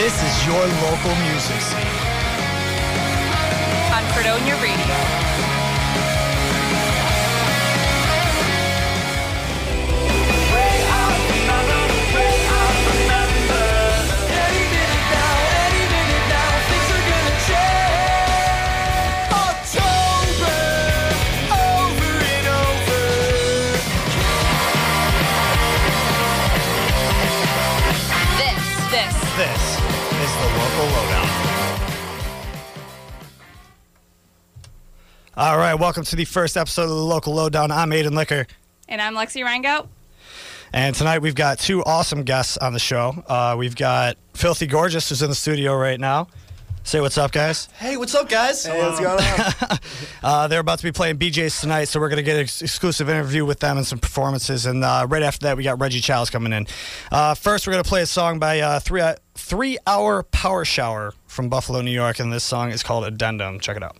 This is your local music scene. on Fredonia Radio. All right, welcome to the first episode of the local lowdown. I'm Aiden Licker. And I'm Lexi Reyngoudt. And tonight we've got two awesome guests on the show. Uh, we've got Filthy Gorgeous, who's in the studio right now. Say what's up, guys. Hey, what's up, guys? Hey, what's going on? Uh, they're about to be playing BJ's tonight, so we're going to get an ex- exclusive interview with them and some performances. And uh, right after that, we got Reggie Childs coming in. Uh, first, we're going to play a song by uh, three, uh, three Hour Power Shower from Buffalo, New York. And this song is called Addendum. Check it out.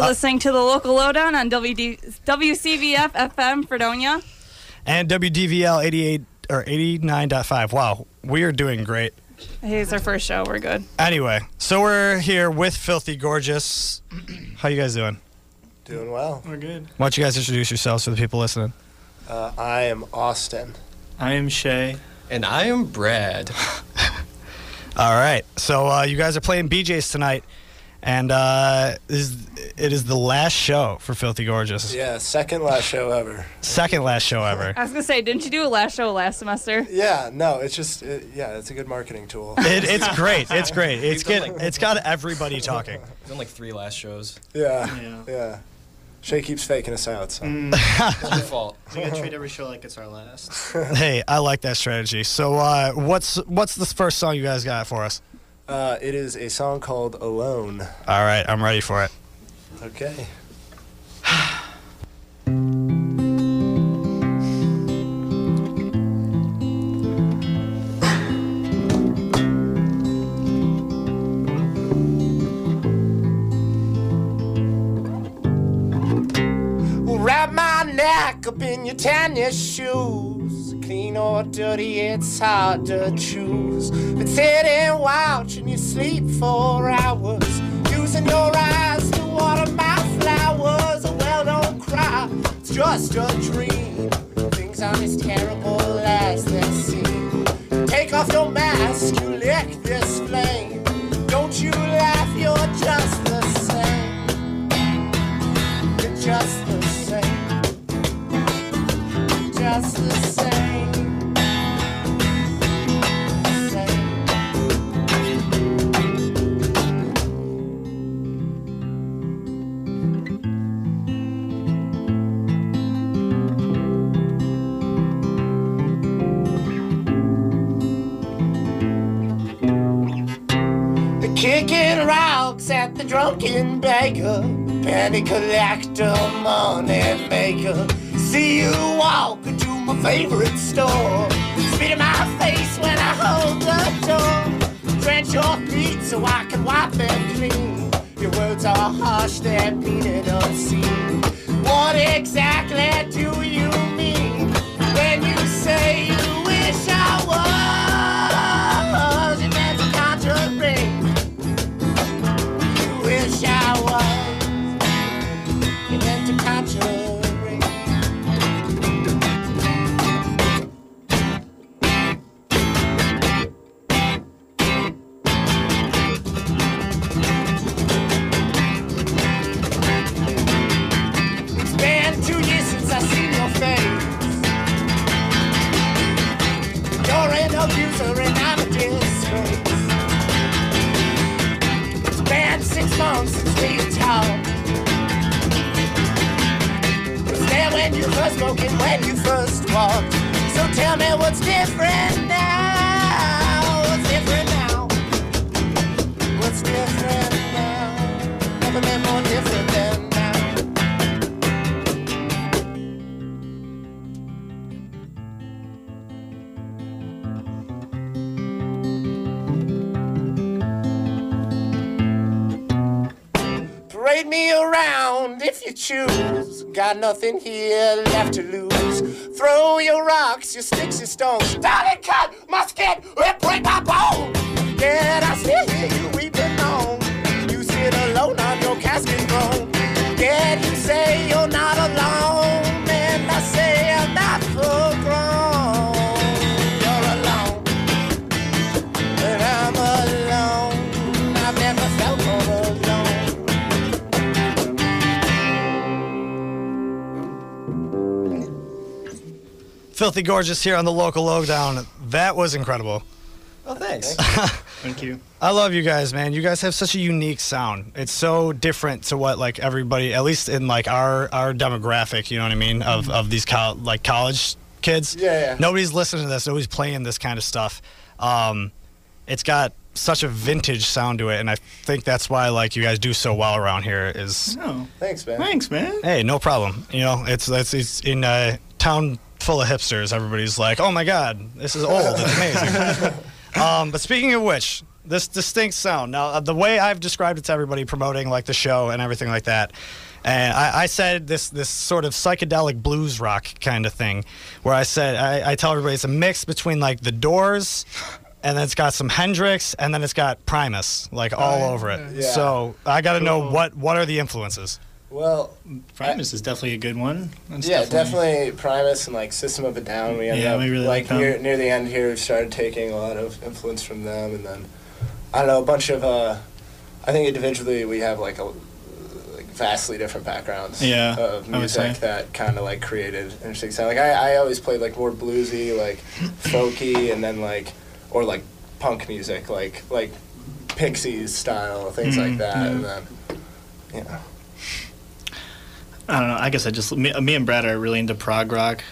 You're listening to the local lowdown on WD- WCVF FM Fredonia. And WDVL 88 or 89.5. Wow, we are doing great. Hey, it's our first show. We're good. Anyway, so we're here with Filthy Gorgeous. How you guys doing? Doing well. We're good. Why don't you guys introduce yourselves to the people listening? Uh, I am Austin. I am Shay. And I am Brad. All right. So uh, you guys are playing BJ's tonight, and uh, this is, it is the last show for Filthy Gorgeous. Yeah, second last show ever. Second last show ever. I was gonna say, didn't you do a last show last semester? Yeah, no, it's just it, yeah, it's a good marketing tool. It, it's great. It's great. It's We've done get, like- it's got everybody talking. I've done like three last shows. Yeah, Yeah. yeah. Shay keeps faking us out. So. It's your fault. We gotta treat every show like it's our last. hey, I like that strategy. So uh, what's what's the first song you guys got for us? Uh, it is a song called "Alone." All right, I'm ready for it. Okay. Wrap my neck up in your tennis shoes. Clean or dirty, it's hard to choose. But sitting watching you sleep for hours. Using your eyes to water my flowers. Oh, well, don't cry, it's just a dream. Things aren't as terrible as they seem. Take off your mask, you lick this flame. Don't you laugh, you're just drunken beggar, penny collector, money maker. See you walk into my favorite store, spit in my face when I hold the door. Drench your feet so I can wipe them clean. Your words are harsh, they're mean and. What exactly do you choose. Got nothing here left to lose. Throw your rocks, your sticks, your stones. Darling, cut Filthy Gorgeous here on the local lowdown. That was incredible. Oh, thanks. Thank you. I love you guys, man. You guys have such a unique sound. It's so different to what like everybody, at least in like our our demographic. You know what I mean? Of of these col- like college kids. Yeah, yeah. Nobody's listening to this. Nobody's playing this kind of stuff. Um, it's got such a vintage sound to it, and I think that's why like you guys do so well around here. Is Oh, Thanks, man. thanks, man. hey, no problem. You know, it's it's, it's in a town full of hipsters. Everybody's like, oh my god, this is old. It's amazing. um, but speaking of which, this distinct sound. Now, uh, the way I've described it to everybody promoting like the show and everything like that, and I, I said this this sort of psychedelic blues rock kind of thing, where I said I, I tell everybody it's a mix between like the Doors. And then it's got some Hendrix, and then it's got Primus, like all over it. Yeah. So I got to know what what are the influences. Well, Primus is definitely a good one. That's yeah, definitely Primus and like System of a Down. We Yeah, up we really like like near near the end here. We started taking a lot of influence from them, and then I don't know a bunch of. uh I think individually we have like a like vastly different backgrounds. Yeah, of music that kind of like created interesting sound. Like I I always played like more bluesy, like folky, and then like or like punk music, like like Pixies style things like Mhm, that, yeah. and then know. I don't know. I guess I just me, me and Brad are really into prog rock.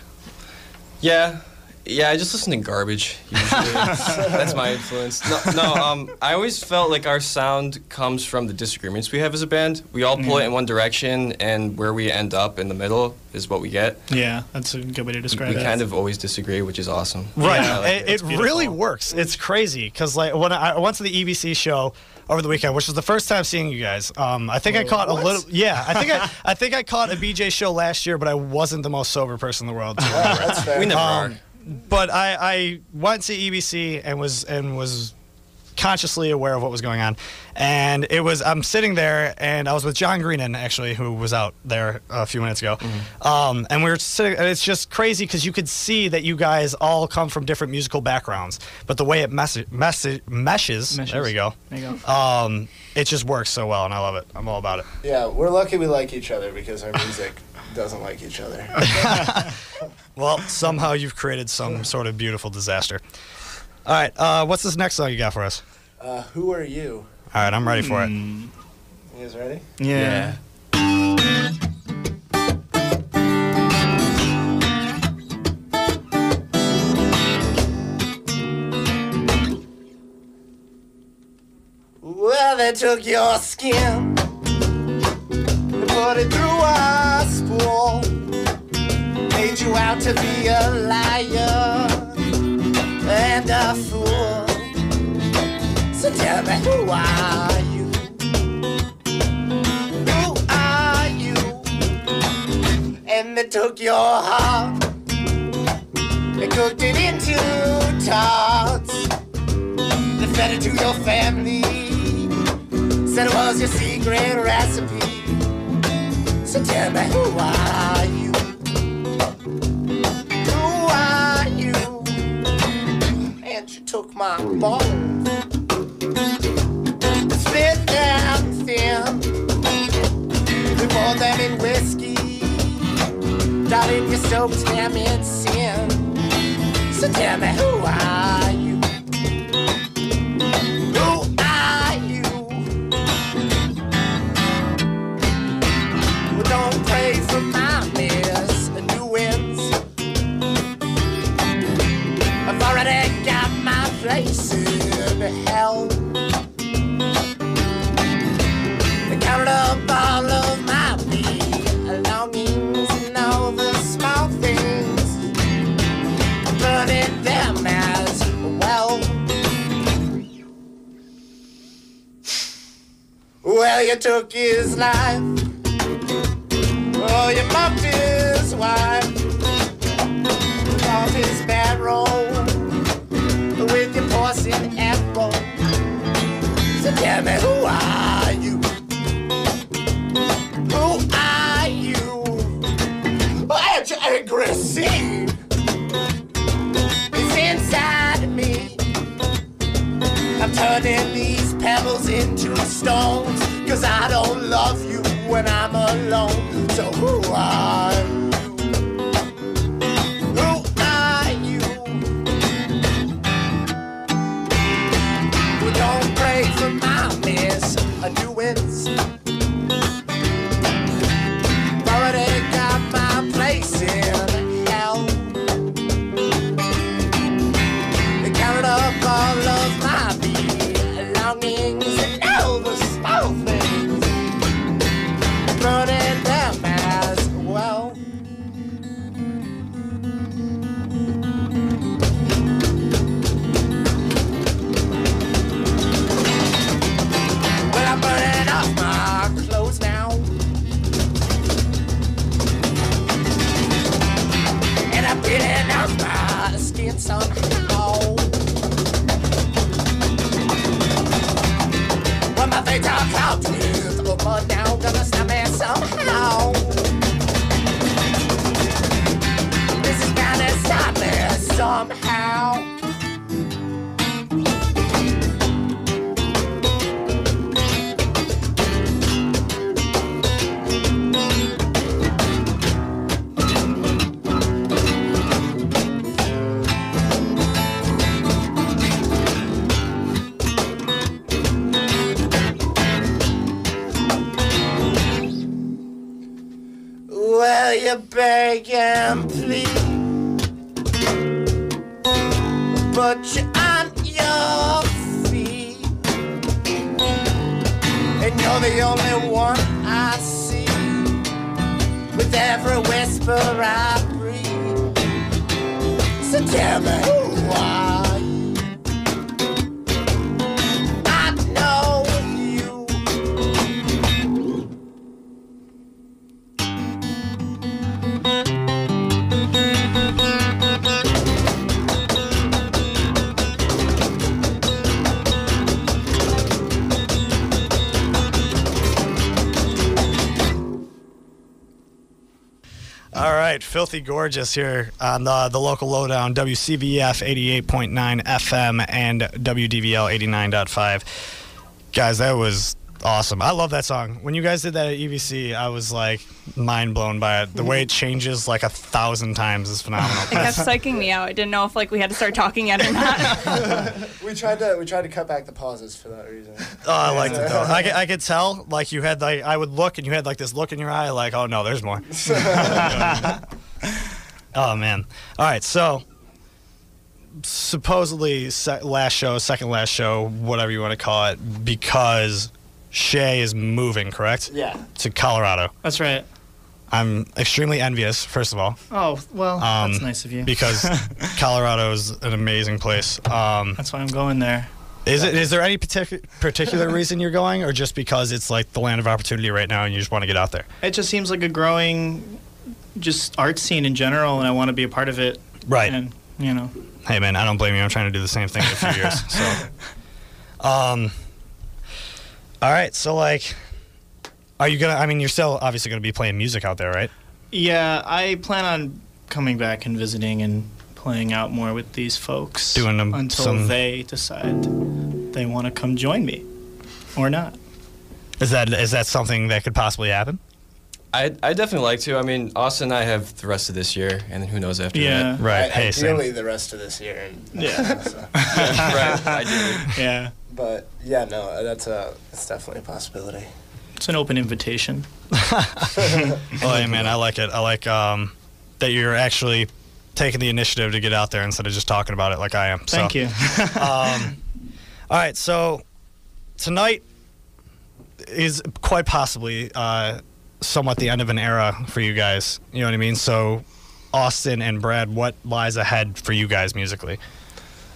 Yeah, yeah. I just listen to garbage. Usually, that's my influence. No, no. Um, I always felt like our sound comes from the disagreements we have as a band. We all pull it in one direction, and where we end up in the middle is what we get. Yeah, that's a good way to describe we it. We kind of always disagree, which is awesome. Right. Yeah, like it it. it really works. It's crazy because like when I, I went to the EBC show over the weekend, which was the first time seeing you guys. Um, I think I caught what? a little. Yeah, I think I I think I caught a BJ show last year, but I wasn't the most sober person in the world. to. That's fair. We never Um, are. But I, I went to EBC and was and was consciously aware of what was going on, and it was I'm sitting there and I was with John Greenan actually who was out there a few minutes ago, um, and we were sitting. And it's just crazy because you could see that you guys all come from different musical backgrounds, but the way it mess- mess- meshes, Meshes. there we go. There you go. Um, it just works so well, and I love it. I'm all about it. Yeah, we're lucky we like each other because our music doesn't like each other. Well, somehow you've created some sort of beautiful disaster. All right, uh, what's this next song you got for us? Uh, who are you? All right, I'm ready for it. Mm, You guys ready? yeah. Well, they took your skin and put it through a spool. Made you out to be a liar and a fool. So tell me, who are you? Who are you? And they took your heart they cooked it into tarts. They fed it to your family. Said it was your secret recipe. So tell me, who are you? My them thin. We poured them in whiskey, in your stoked ham and sin. So tell me, his life. Filthy gorgeous here on the the local lowdown WCVF 88.9 FM and WDVL 89.5. Guys, that was awesome. I love that song. When you guys did that at EVC, I was like mind blown by it. The way it changes like a thousand times is phenomenal. It kept psyching me out. I didn't know if like we had to start talking yet or not. We tried to we tried to cut back the pauses for that reason. Oh, I liked it though. I, could- I could tell, like you had like I would look and you had like this look in your eye, like oh no, there's more. oh man. All right, so supposedly se- last show, second last show, whatever you want to call it, because Shay is moving, correct? Yeah. To Colorado. That's right. I'm extremely envious, first of all, Oh well, Um, that's nice of you. because Colorado is an amazing place. Um, that's why I'm going there. Is it? Is there any particular particular reason you're going, or just because it's like the land of opportunity right now, and you just want to get out there? It just seems like a growing, just art scene in general, and I want to be a part of it. Right. And you know, Hey man, I don't blame you. I'm trying to do the same thing in a few years. So, um, all right. So like, are you gonna? I mean, you're still obviously gonna be playing music out there, right? yeah, I plan on coming back and visiting and playing out more with these folks Doing them until some- they decide they want to come join me or not. Is that is that something that could possibly happen? I I definitely like to. I mean, Austin and I have the rest of this year, and then who knows after Yeah. that. Right. I- hey, Sam. ideally the rest of this year. And, Yeah. so- right. Ideally. Yeah. but yeah, no, that's a it's definitely a possibility. It's an open invitation. Oh, hey man, I like it. I like um, that you're actually taking the initiative to get out there instead of just talking about it like I am. Thank so, you. Um, all right, so tonight is quite possibly uh, somewhat the end of an era for you guys. You know what I mean? So, Austin and Brad, what lies ahead for you guys musically?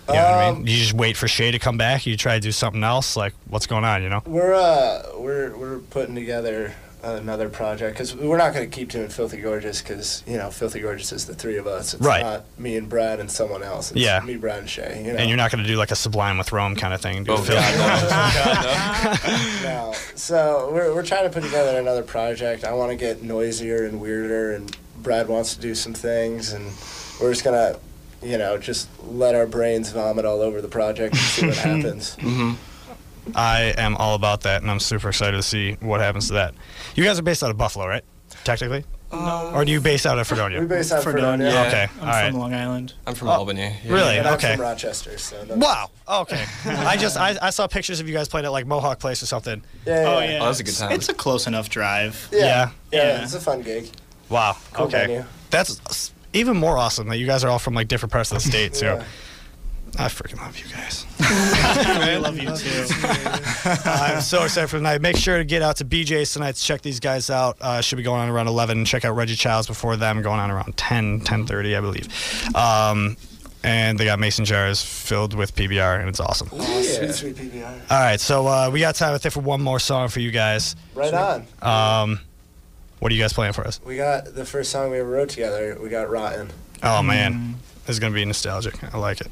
You know what I mean? Um, You just wait for Shay to come back. You try to do something else. Like, what's going on? You know? We're uh we're we're putting together another project because we're not going to keep doing Filthy Gorgeous because you know Filthy Gorgeous is the three of us. It's Right. not me and Brad and someone else. It's Yeah. me, Brad, and Shay. You know? And you're not going to do like a Sublime with Rome kind of thing. Do Oh a. God, no. God, no. No. So we're, we're trying to put together another project. I want to get noisier and weirder, and Brad wants to do some things, and we're just gonna, you know, just let our brains vomit all over the project and see what happens. Mhm. I am all about that, and I'm super excited to see what happens to that. You guys are based out of Buffalo, right? Technically, uh, or do you base out of Fredonia? We base out Fredonia. Fredonia. Yeah. Okay, I'm all right. from Long Island. I'm from Oh, Albany. yeah. really? And I'm Okay. from Rochester, so Wow. Okay. I just I, I saw pictures of you guys playing at like Mohawk Place or something. Yeah, yeah, Oh yeah. yeah. Oh, that's a good time. It's a close enough drive. Yeah. Yeah. Yeah, Yeah. it's a fun gig. Wow. Cool okay. venue. That's even more awesome that you guys are all from like different parts of the state too. Yeah. I freaking love you guys. I love you too. I'm so excited for tonight. Make sure to get out to BJ's tonight to check these guys out. Uh, should be going on around 11. Check out Reggie Childs before them, going on around 10, 10:30, I believe. Um, and they got mason jars filled with PBR, and it's awesome. Oh, Sweet, sweet PBR. All right, so uh, we got time I think for one more song for you guys. Right on. Um, what are you guys playing for us? We got the first song we ever wrote together. We got Rotten. Oh man, this is gonna be nostalgic. I like it.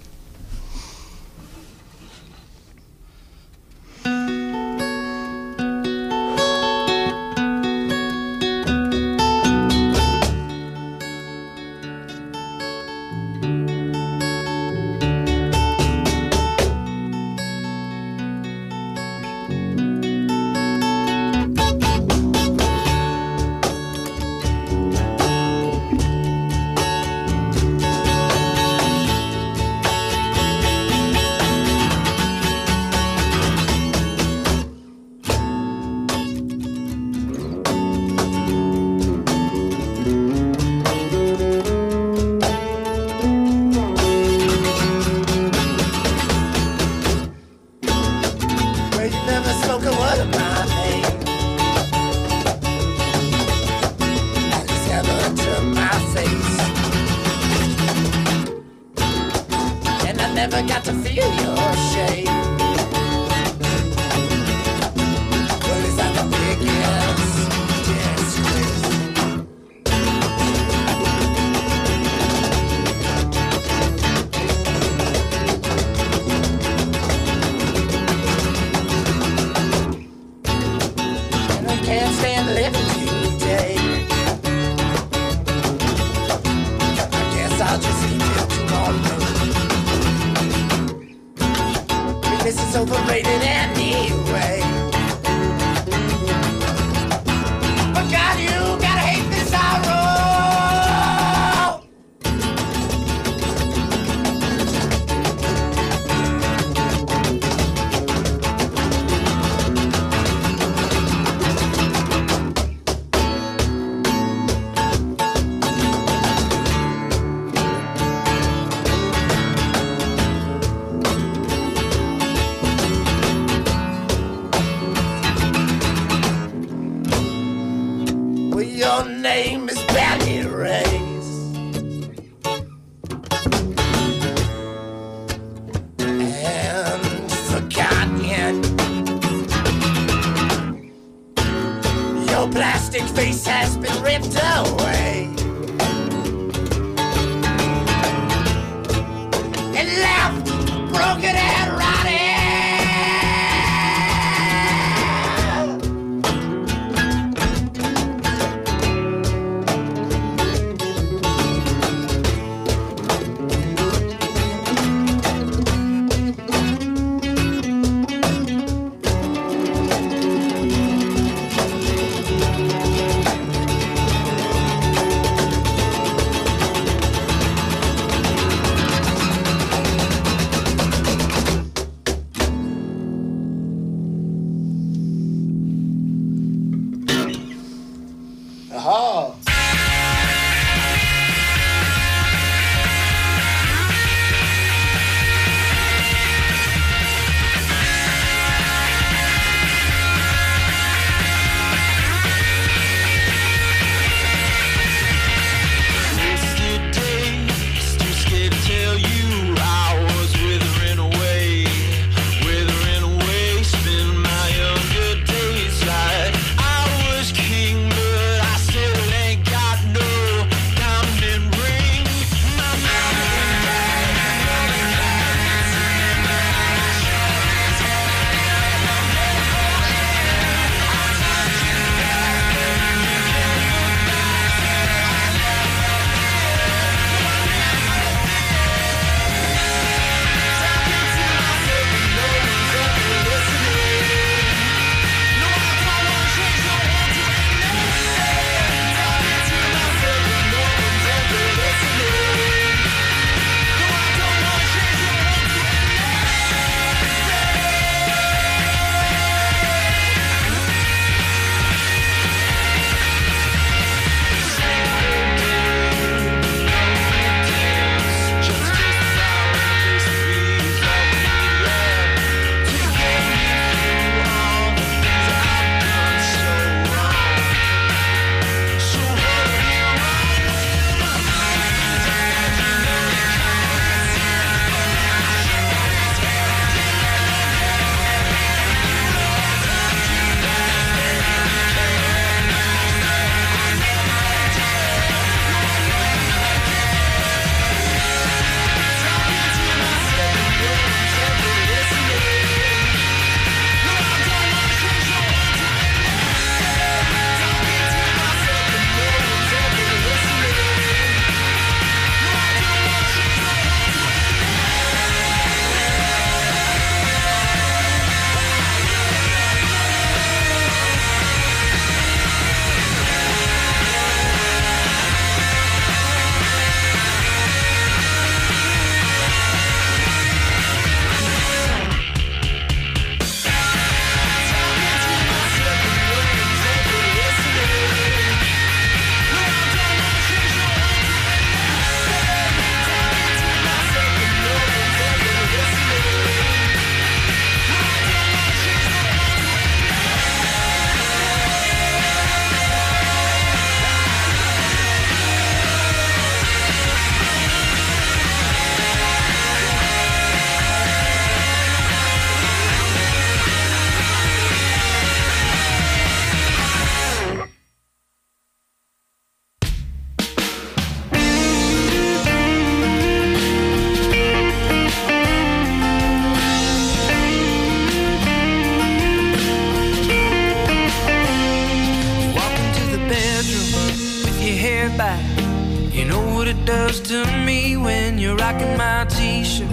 Rocking my t-shirt,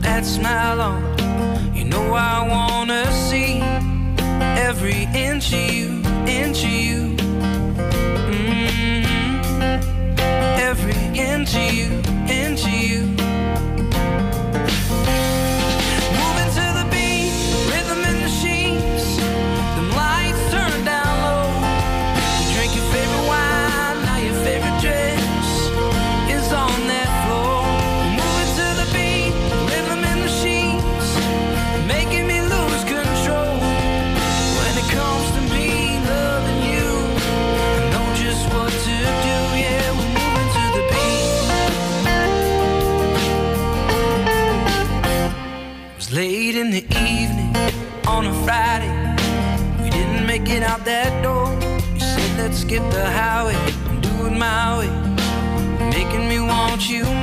that smile on. You know I wanna see every inch of you, inch of you. Mhm. Every inch of you, out that door. You said let's skip the highway and do it my way, making me want you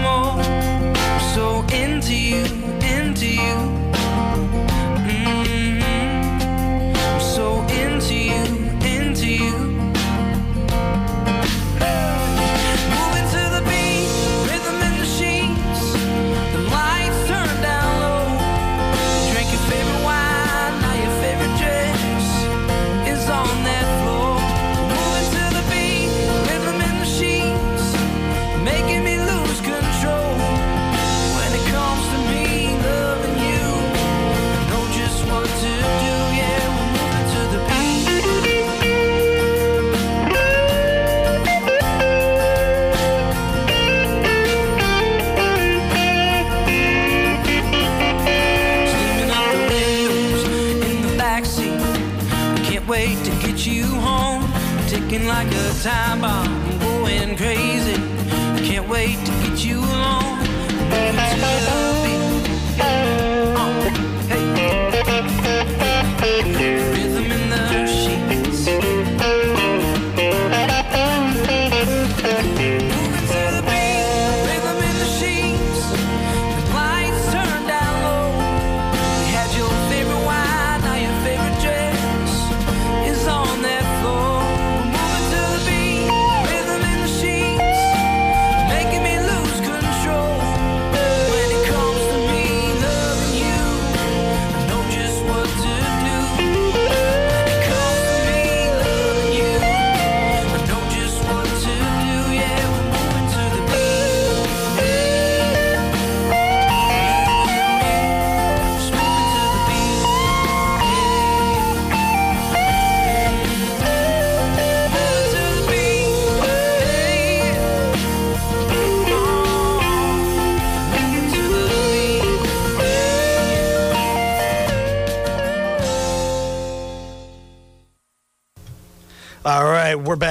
like a time bomb, going crazy. Can't wait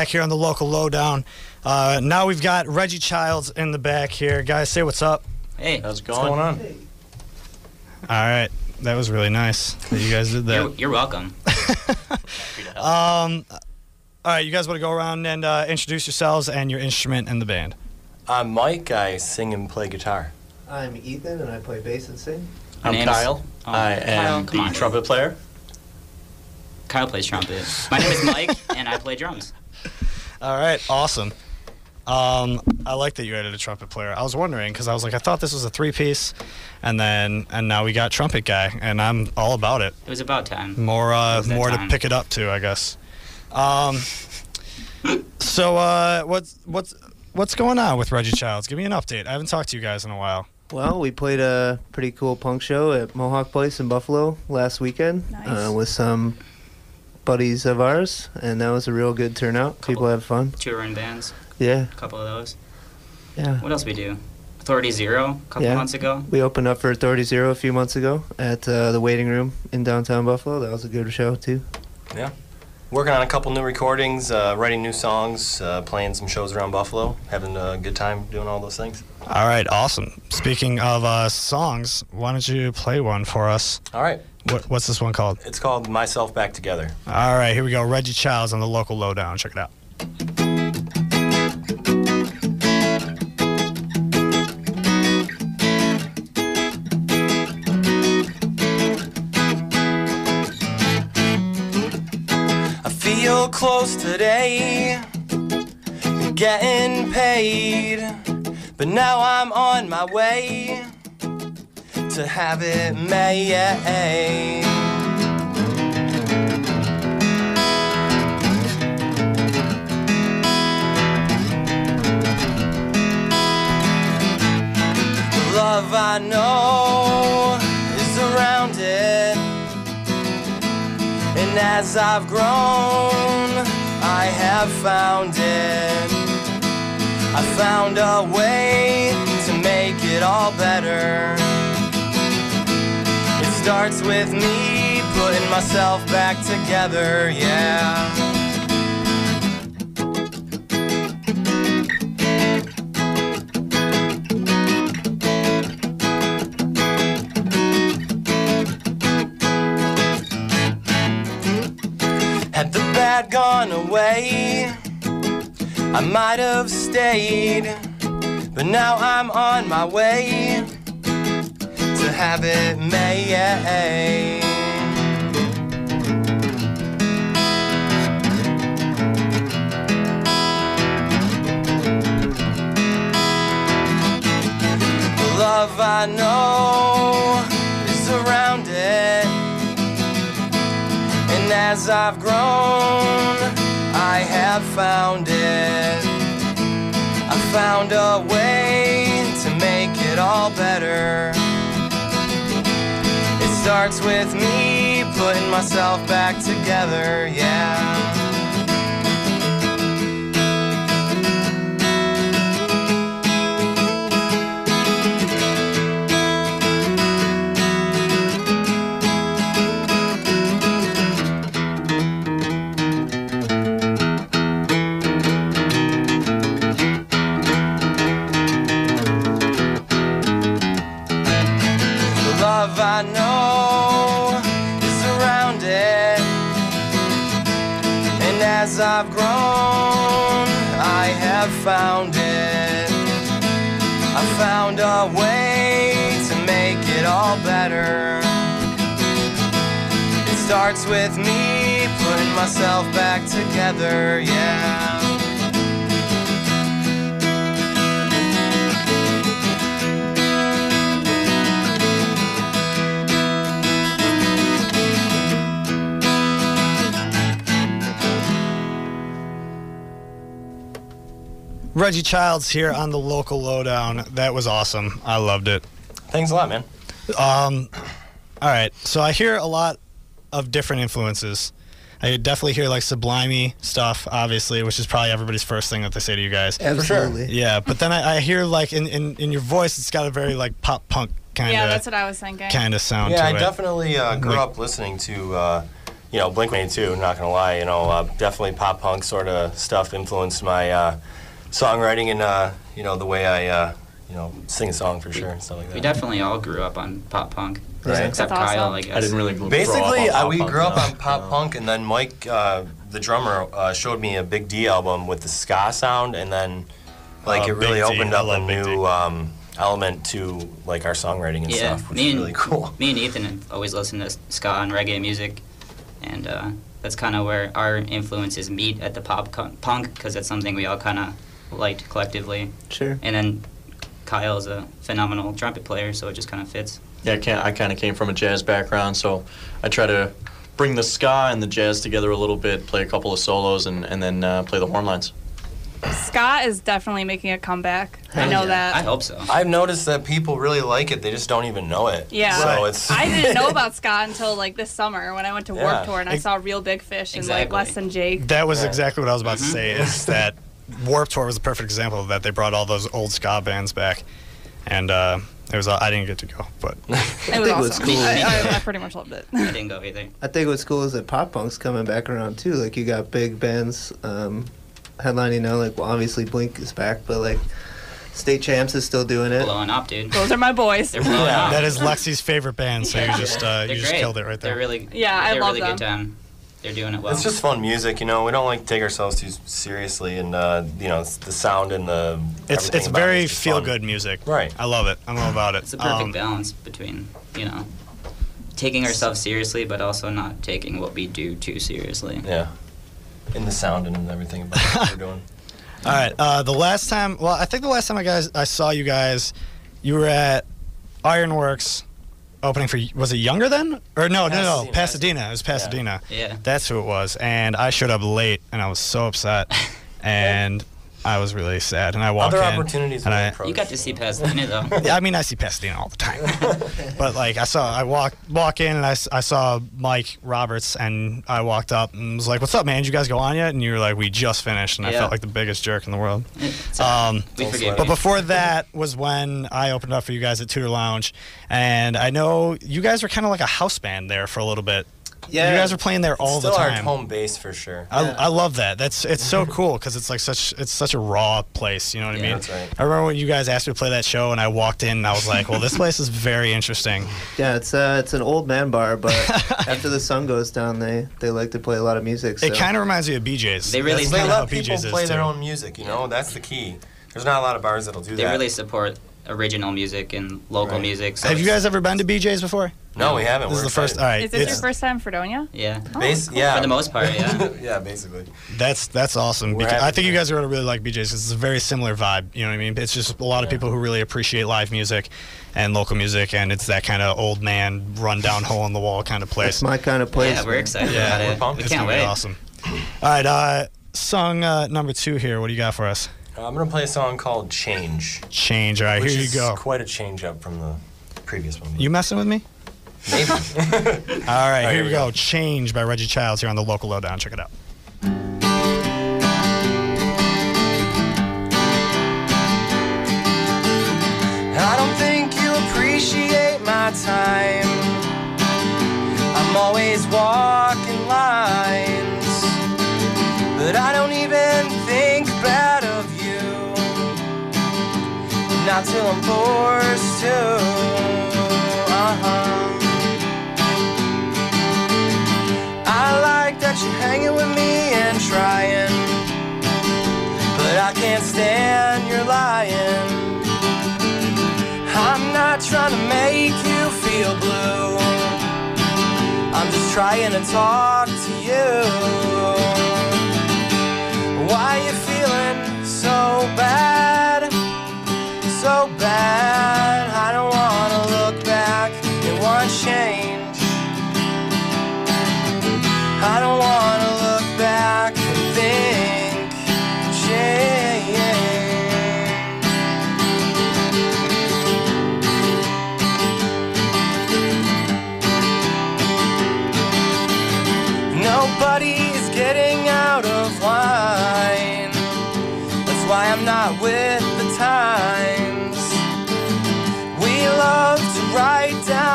back here on the local lowdown. Uh, now we've got Reggie Childs in the back here. Guys, say what's up. Hey, How's it going? on? All right, that was really nice that you guys did you're, that. you're welcome. Um, all right, you guys want to go around and uh, introduce yourselves and your instrument and the band. I'm Mike. I sing and play guitar. I'm Ethan, and I play bass and sing. My I'm name's- Kyle. Oh, I am come the on. trumpet player. Kyle plays trumpet. My name is Mike, and I play drums. All right, awesome. Um, I like that you added a trumpet player. I was wondering because I was like, I thought this was a three-piece, and then and now we got trumpet guy, and I'm all about it. It was about time. More uh, more time. to pick it up to, I guess. Um, so uh, what's what's what's going on with Reggie Childs? Give me an update. I haven't talked to you guys in a while. Well, we played a pretty cool punk show at Mohawk Place in Buffalo last weekend Nice. uh, with some buddies of ours, and that was a real good turnout. People had fun. Touring bands, Yeah, a couple of those. yeah. What else we do? Authority Zero, a couple Yeah. months ago. We opened up for Authority Zero a few months ago at uh, the waiting room in downtown Buffalo. That was a good show too. Yeah. Working on a couple new recordings, uh, writing new songs, uh, playing some shows around Buffalo, having a good time doing all those things. All right, awesome. Speaking of uh, songs, why don't you play one for us? All right. What, what's this one called? It's called Myself Back Together. All right, here we go. Reggie Childs on the local lowdown. Check it out. I feel close today, getting paid, but But now I'm on my way to have it made. Eh? The love I know is around it. And as I've grown, I have found it. I found a way to make it all better. Starts with me putting myself back together, yeah. Had the bad gone away, I might have stayed. But now I'm on my way to have it made. Eh? The love I know is around it. And as I've grown, I have found it. I found a way to make it all better. Starts with me putting myself back together, yeah. Starts with me putting myself back together, yeah. Reggie Childs here on the local lowdown. That was awesome. I loved it. Thanks a lot, man. Um, all right. So I hear a lot of different influences. I definitely hear like sublimey stuff, obviously, which is probably everybody's first thing that they say to you guys. Absolutely. Yeah, but then I, I hear like in, in, in your voice, it's got a very like pop punk kind of yeah, that's what I was thinking. kind of sound yeah, to I it. definitely uh, grew Like- up listening to, uh, you know, Blink 182. Not gonna lie, you know, uh, definitely pop punk sort of stuff influenced my uh, songwriting and uh, you know the way I, uh, you know, sing a song for sure and stuff like that. We definitely all grew up on pop punk. Right. Except That's Kyle, awesome. I guess. I didn't really grow Basically, up uh, we pop grew up punk, on pop no. punk, and then Mike, uh, the drummer, uh, showed me a Big D album with the ska sound, and then like Oh, it really Big opened I up a Big new um, element to like our songwriting and Yeah, stuff, which me is and really cool. me and Ethan have always listened to ska and reggae music, and uh, that's kind of where our influences meet at the pop co- punk because that's something we all kind of liked collectively. Sure. And then Kyle is a phenomenal trumpet player, so it just kind of fits. Yeah, I, can't, I kind of came from a jazz background, so I try to bring the ska and the jazz together a little bit, play a couple of solos, and, and then uh, play the horn lines. Ska is definitely making a comeback. I know yeah. that. I hope so. I've noticed that people really like it; they just don't even know it. Yeah. So Right. it's. I didn't know about ska until like this summer when I went to Yeah. Warped Tour and I Ex- saw Real Big Fish and like Exactly. Less Than Jake. That was Right. exactly what I was about to say. Is that Warp Tour was a perfect example of that. They brought all those old ska bands back, and uh, it was. I didn't get to go, but It was think awesome. what's cool- I, I, I pretty much loved it. I didn't go either. I think what's cool is that pop punk's coming back around too. Like you got big bands um, headlining now. Like well, obviously Blink is back, but like State Champs is still doing it. Blowing up, dude. Those are my boys. They're blowing up. that is Lexi's favorite band. So you just uh, They're you just great. killed it right there. They're really Yeah, I they're love really them. good time. They're doing it well. It's just fun music, you know. We don't like take ourselves too seriously, and uh, you know, it's the sound and the. It's it's about it very is feel fun. good music. Right. I love it. I'm all about it. It's a perfect Um, balance between, you know, taking ourselves seriously, but also not taking what we do too seriously. Yeah. In the sound and everything about what we're doing. All right. Uh, the last time, well, I think the last time I guys I saw you guys, you were at Ironworks opening for. Was it younger then? Or no, no, no, Pasadena. Pasadena. It was Pasadena. Yeah. That's who it was. And I showed up late, and I was so upset, and I was really sad. And I walked Other in, opportunities and I. You got to see Pasadena though. yeah, I mean, I see Pasadena all the time. but like, I saw, I walk walk in and I, s- I saw Mike Roberts and I walked up and was like, "What's up, man? Did you guys go on yet?" And you were like, "We just finished," and I felt like the biggest jerk in the world. It's. Um, we but before that was when I opened up for you guys at Tudor Lounge, and I know you guys were kind of like a house band there for a little bit. Yeah. you guys were playing there all Still the our time. home base for sure. I, I love that. That's it's so cool because it's like such it's such a raw place. You know what I mean? that's right. I remember when you guys asked me to play that show, and I walked in and I was like, "Well, this place is very interesting." Yeah, it's uh, it's an old man bar, but after the sun goes down, they they like to play a lot of music. So. It kind of reminds me of BJ's. They really- That's they kinda let people BJ's is, play their too. own music. You know, that's the key. There's not a lot of bars that'll do they that. They really support original music and local Right. music. So Have you guys ever been to BJ's before? No, we haven't. This is We're the first. excited. All right, Is this your it's- first time in Fredonia? Yeah. Base, yeah. For the most part, yeah. yeah, basically. That's that's awesome. We're Because happy I think you guys are gonna really like BJ's. 'cause It's a very similar vibe. You know what I mean? It's just a lot of people who really appreciate live music and local music, and it's that kind of old man, run down, hole in the wall kind of place. It's my kind of place. yeah, we're man. excited Yeah, about we're it. pumped. We It's can't gonna be wait. awesome. All right, uh, song uh, number two here. What do you got for us? Uh, I'm gonna play a song called "Change," Change. All right, which here you is go. quite a change up from the previous one. You messing with me? Maybe. All right, here, here we we go. go. Change by Reggie Childs here on the local lowdown. Check it out. I don't think you appreciate my time. I'm always walking lines, but I don't even think bad of you. Not till I'm forced to. Trying to talk to you.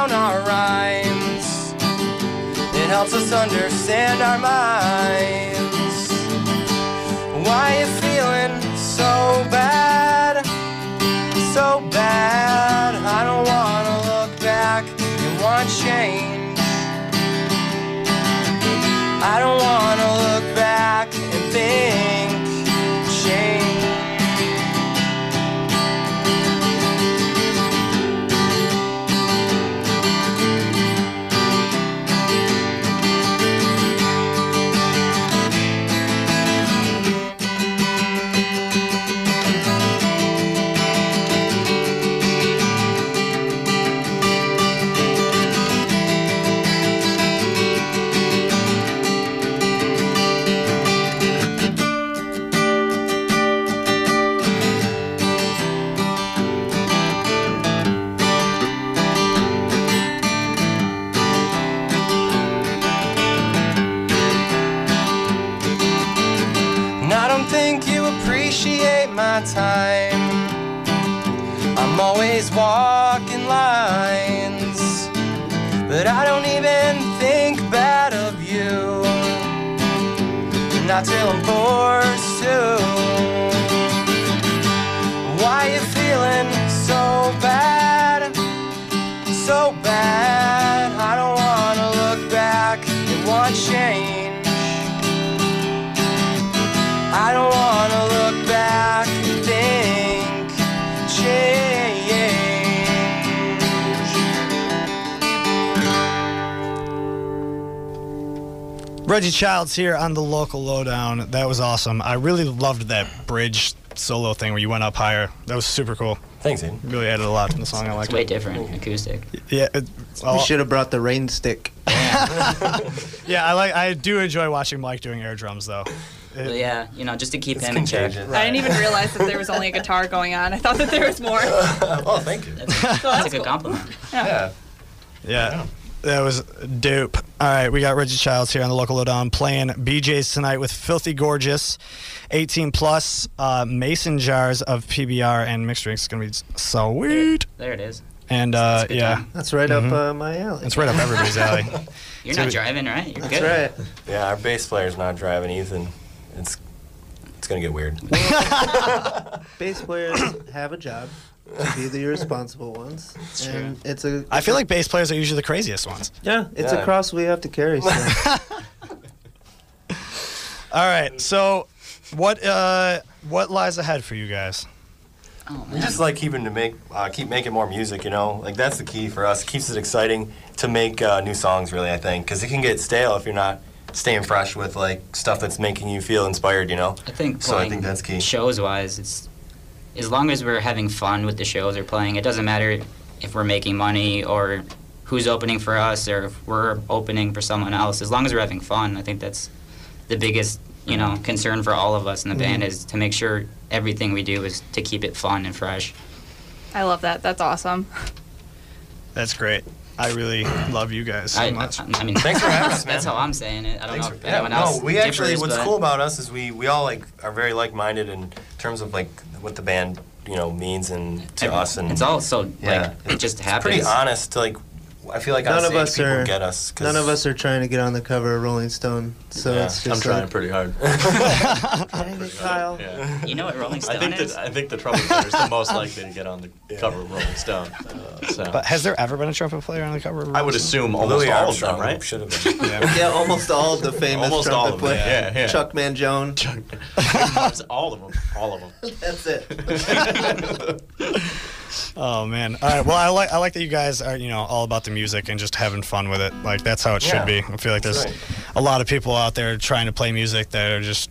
Down our rhymes. It helps us understand our minds. Why you feeling so bad? So bad. I don't wanna look back and want change. I don't wanna look back and think Childs here on the local lowdown. That was awesome. I really loved that bridge solo thing where you went up higher. That was super cool. Thanks, Ian. Really added a lot to the song. I like It's way it. different acoustic. Yeah. It, well, we should have brought the rain stick. yeah, I like. I do enjoy watching Mike doing air drums though. But yeah, you know, just to keep It's him in check. contagious. I didn't even realize that there was only a guitar going on. I thought that there was more. oh, thank you. That's, So that's a good cool. compliment. Yeah. Yeah. That was dope. All right, we got Reggie Childs here on the local lowdown playing BJ's tonight with Filthy Gorgeous, 18 plus, uh, Mason jars of PBR and mixed drinks. It's gonna be so weird. There it is. And uh, That's yeah, time. That's right Mhm. up uh, my alley. it's right up everybody's alley. You're So- not driving, right? You're That's good. right. Yeah, our bass player's not driving, Ethan. It's it's gonna get weird. Bass players have a job to be the irresponsible ones, and it's a. I feel like bass players are usually the craziest ones. yeah, it's Yeah. a cross we have to carry. So. All right, so what uh, what lies ahead for you guys? Oh We just like keeping to make uh, keep making more music. You know, like that's the key for us. It keeps it exciting to make uh, new songs. Really, I think because it can get stale if you're not staying fresh with like stuff that's making you feel inspired. You know. I think So I think that's key. shows wise, it's as long as we're having fun with the shows we're playing. It doesn't matter if we're making money or who's opening for us or if we're opening for someone else. As long as we're having fun, I think that's the biggest you know mm-hmm. concern for all of us in the band mm-hmm. is to make sure everything we do is to keep it fun and fresh. I love that. That's awesome. That's great. I really love you guys so I, much. I, I mean, Thanks for having us, That's how I'm saying it. I don't Thanks know for- if anyone yeah, else. no, we actually. What's but- cool about us is we we all like are very like minded in terms of like what the band you know means and to us and it's all so Yeah. like it just it's happens. pretty honest. Like I feel like on None of stage us people are- get us. 'cause- None of us are trying to get on the cover of Rolling Stone, so Yeah, it's I'm trying like, pretty hard. Dang it, Kyle. Yeah. You know what Rolling Stone I think is? that I think the trumpet player is the most likely to get on the cover of Rolling Stone. Uh, so but has there ever been a trumpet player on the cover? Of I would Rolling Stone? assume almost Louis all Armstrong of them, right? Should have been. Yeah. Yeah, almost all of the famous Almost trumpet all of them. players. Yeah, yeah. Chuck Mangione. all of them. All of them. That's it. Oh man! All right. Well, I like I like that you guys are you know all about the music and just having fun with it. Like that's how it Yeah, should be. I feel like there's that's a lot of people out there trying to play music that are just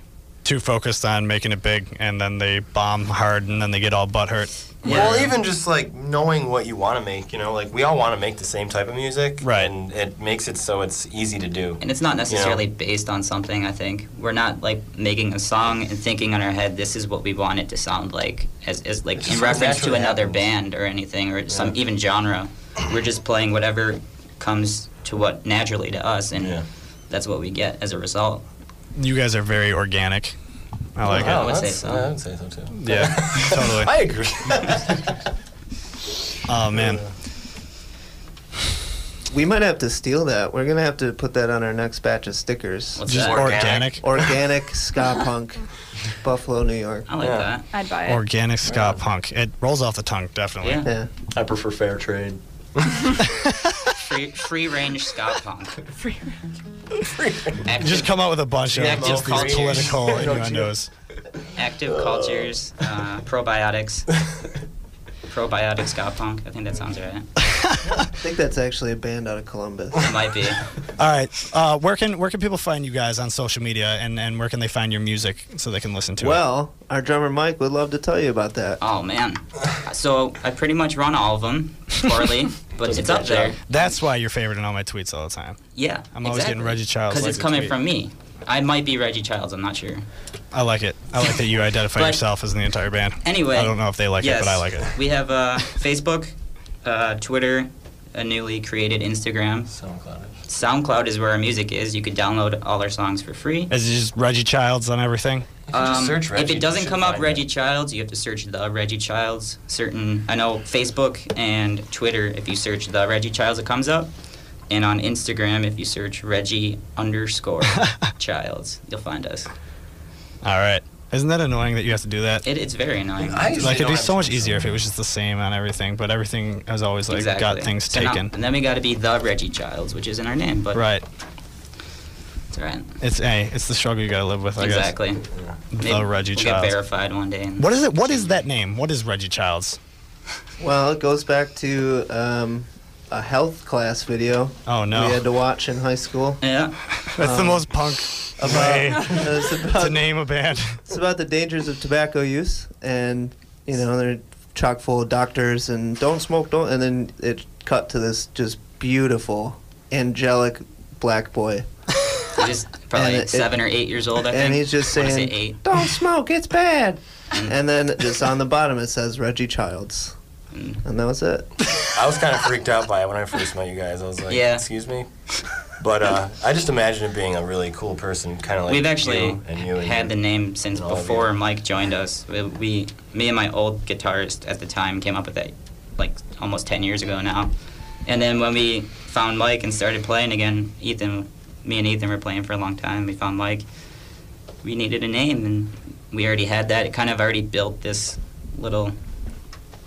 too focused on making it big, and then they bomb hard, and then they get all butt butthurt. Well, even just like knowing what you want to make, you know, like we all want to make the same type of music, Right. And it makes it so it's easy to do. And it's not necessarily based on something, I think. We're not like making a song and thinking in our head this is what we want it to sound like as, as like in reference to another happens. band or anything or some even genre. We're just playing whatever comes to what naturally to us and Yeah. that's what we get as a result. You guys are very organic. I like I it. would say so. yeah, I would say so too. Yeah, totally. I agree. Oh man. We might have to steal that. We're gonna have to put that on our next batch of stickers. What's Just that? organic. Organic ska punk, Buffalo, New York. I like Yeah. that. I'd buy it. Organic ska punk. It rolls off the tongue, definitely. Yeah. Yeah. I prefer fair trade. Free free range ska punk. Active, Just come out with a bunch of Active these cultures. political innuendos. active cultures, uh, probiotics. Probiotic ska punk. I think that sounds right. I think that's actually a band out of Columbus. It might be. All right. Uh, where can where can people find you guys on social media, and, and where can they find your music so they can listen to it? Well, our drummer Mike would love to tell you about that. Oh man. So I pretty much run all of them poorly, but it's up there. job. That's why you're favorite in all my tweets all the time. Yeah. I'm always getting Reggie Childs. Because like it's coming tweet. from me. I might be Reggie Childs. I'm not sure. I like it. I like that you identify But- yourself as the entire band. Anyway. I don't know if they like yes, it, but I like it. We have uh, Facebook, uh, Twitter, a newly created Instagram. SoundCloud. SoundCloud is where our music is. You could download all our songs for free. Is it just Reggie Childs on everything? You can just Um, search if it doesn't should come up Reggie it. Childs, you have to search the Reggie Childs. Certain, I know Facebook and Twitter. If you search the Reggie Childs, it comes up. And on Instagram, if you search Reggie underscore Childs, you'll find us. All right. Isn't that annoying that you have to do that? It, it's very annoying. I usually Like it'd be so much easier if it was just the same on everything, but everything has always like exactly. got things So now- taken. and then we got to be the Reggie Childs, which isn't our name, but Right. it's all right. It's a. It's the struggle you got to live with. I exactly. guess. Maybe The Reggie we'll Childs. get verified one day. And What is it? What is that name? What is Reggie Childs? Well, it goes back to um, a health class video. Oh no. We had to watch in high school. Yeah. That's the Um, most punk About, way it's about to name a band. It's about the dangers of tobacco use, and you know they're chock full of doctors and don't smoke, don't. And then it cut to this just beautiful, angelic black boy, He's probably And it- seven or eight years old. I think. and he's just saying, say eight. "Don't smoke, it's bad." and then just on the bottom it says Reggie Childs. And that was it. I was kind of freaked out by it when I first met you guys. I was like, Yeah. excuse me? But uh, I just imagine it being a really cool person, kind of like We've actually you and you and had the name since all of before you. Mike joined us. We, we, me and my old guitarist at the time came up with that like almost 10 years ago now. And then when we found Mike and started playing again, Ethan, me and Ethan were playing for a long time. We found Mike. We needed a name and we already had that. It kind of already built this little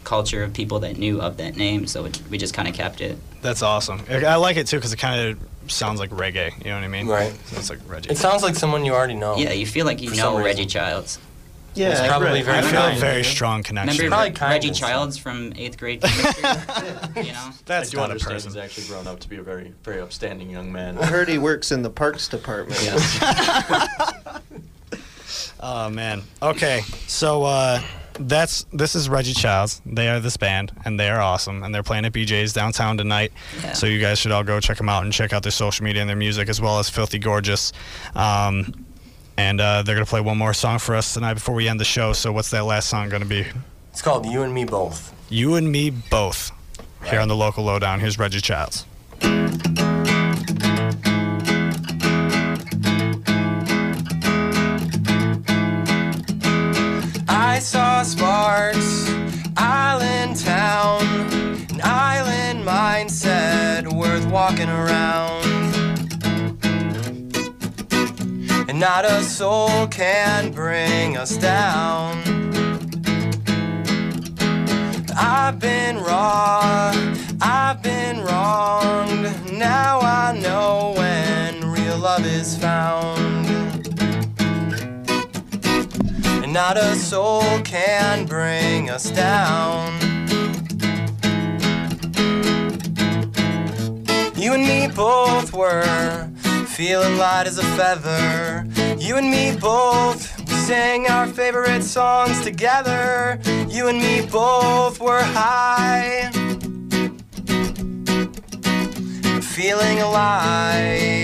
culture of people that knew of that name, so it, we just kind of kept it. That's awesome. I I like it too because it kind of sounds like reggae. You know what I mean? Right. So it's like Reggie. It sounds like someone you already know. Yeah, you feel like you know reason. Reggie Childs. Yeah, It's probably very I feel a very strong connection. Remember Probably Re- Reggie Childs from eighth grade chemistry? you know? That's I do not a understand person. he's actually grown up to be a very, very upstanding young man. I heard he works in the parks department. Yeah. Oh man. Okay, so uh, that's this is Reggie Childs. They are this band, and they are awesome, and they're playing at BJ's downtown tonight. Yeah. So you guys should all go check them out and check out their social media and their music as well as Filthy Gorgeous. Um, and uh, they're gonna play one more song for us tonight before we end the show. So what's that last song gonna be? It's called You and Me Both. You and me both. Here on the local lowdown. Here's Reggie Childs. I saw sparks, island town, an island mindset worth walking around. And not a soul can bring us down. I've been raw, I've been wronged. Now I know when real love is found. Not a soul can bring us down. You and me both were feeling light as a feather. You and me both sang our favorite songs together. You and me both were high, feeling alive.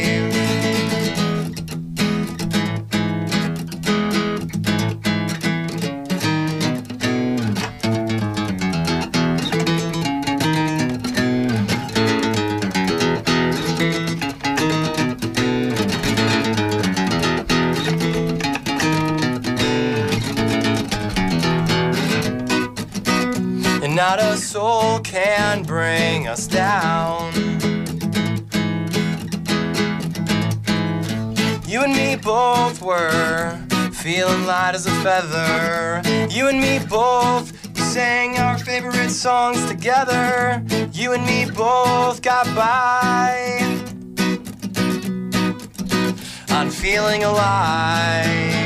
Not a soul can bring us down. You and me both were feeling light as a feather. You and me both sang our favorite songs together. You and me both got by on feeling alive.